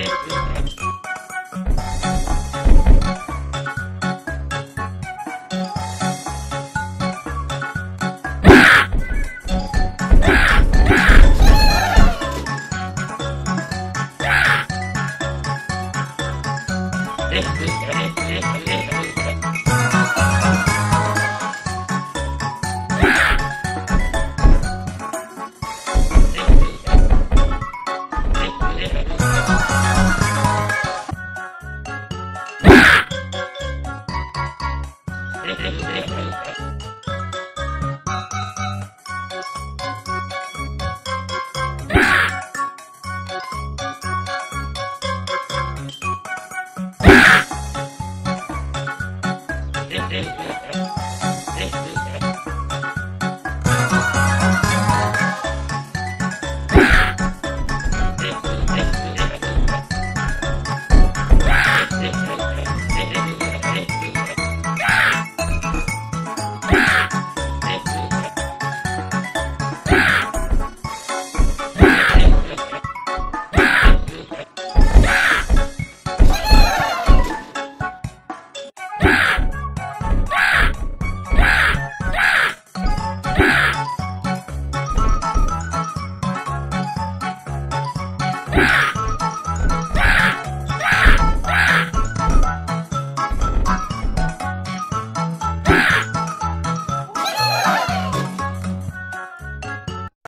Yeah. Yeah.